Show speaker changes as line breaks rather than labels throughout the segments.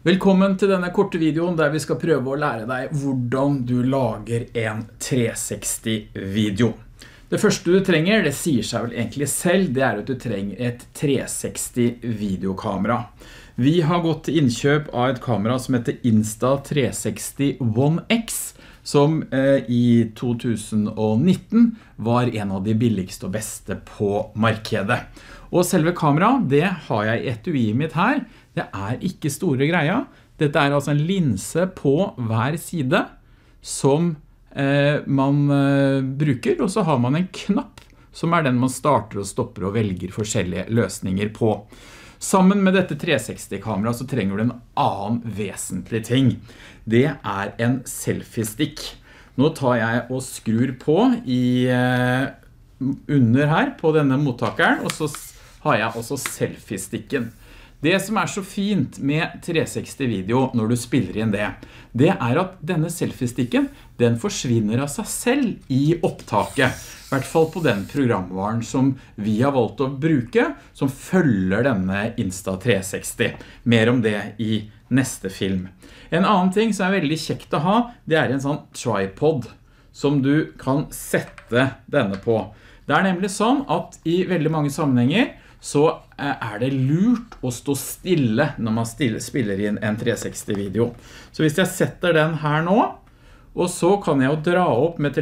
Velkommen til denne korte videoen der vi skal prøve å lære deg hvordan du lager en 360-video. Det første du trenger, det sier seg vel egentlig selv, det er at du trenger et 360-videokamera. Vi har gått til innkjøp av et kamera som heter Insta360 One X, som eh, i 2019 var en av de billigste og beste på markedet. Og selve kamera, det har jeg i etuiet mitt her. Det er ikke store greia. Dette er altså en linse på hver side som eh, man eh, bruker, og så har man en knapp som er den man starter og stopper og velger forskjellige løsninger på. Sammen med dette 360-kamera så trenger du en annen vesentlig ting. Det er en selfie-stick. Nå tar jeg og skrur på i eh, under her på denne mottakeren, og så har jeg også selfie-stikken. Det som er så fint med 360 video når du spiller inn det, det er at denne selfie-stikken, den forsvinner av seg selv i opptaket. I hvert fall på den programvaren som vi har valgt å bruke, som følger denne Insta360. Mer om det i neste film. En annen ting som er veldig kjekt å ha, det er en sånn tripod som du kan sette denne på. Det er nemlig sånn at i veldig mange sammenhenger så eh, er det lurt å stå stille når man spiller inn en 360-video. Så hvis jeg setter den her nå, og så kan jeg jo dra opp med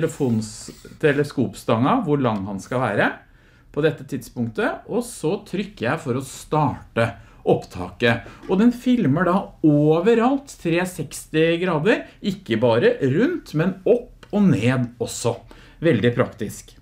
teleskopstanga hvor lang han skal være på dette tidspunktet, og så trykker jeg for å starte opptaket. Og den filmer da overalt 360 grader, ikke bare rundt, men opp og ned også. Veldig praktisk.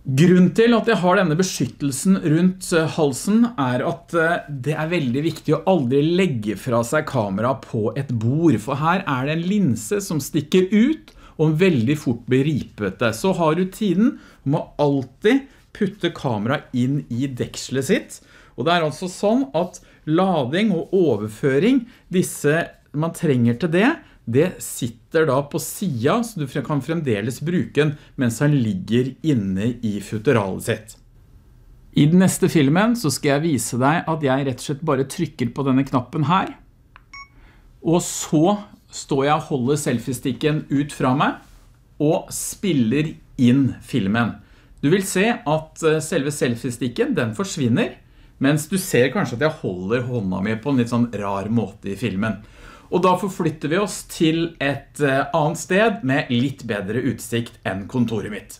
Grunnen til at jeg har denne beskyttelsen rundt eh, halsen er at eh, det er veldig viktig å aldri legge fra seg kamera på et bord, for her er det en linse som stikker ut og veldig fort blir ripete. Så har rutinen om å alltid putte kamera inn i dekselet sitt, og det er altså sånn at lading og overføring, disse man trenger til det, det sitter da på siden, så du kan fremdeles bruke den mens han ligger inne i futteralet sitt. I den neste filmen så skal jeg vise deg at jeg rett og slett bare trykker på denne knappen her. Og så står jeg og holder selfie-stikken ut fra meg og spiller inn filmen. Du vil se at eh, selve selfie-stikken den forsvinner, mens du ser kanskje at jeg holder hånda mi på en litt sånn rar måte i filmen. Og da forflytter vi oss til et eh, annet sted med litt bedre utsikt enn kontoret mitt.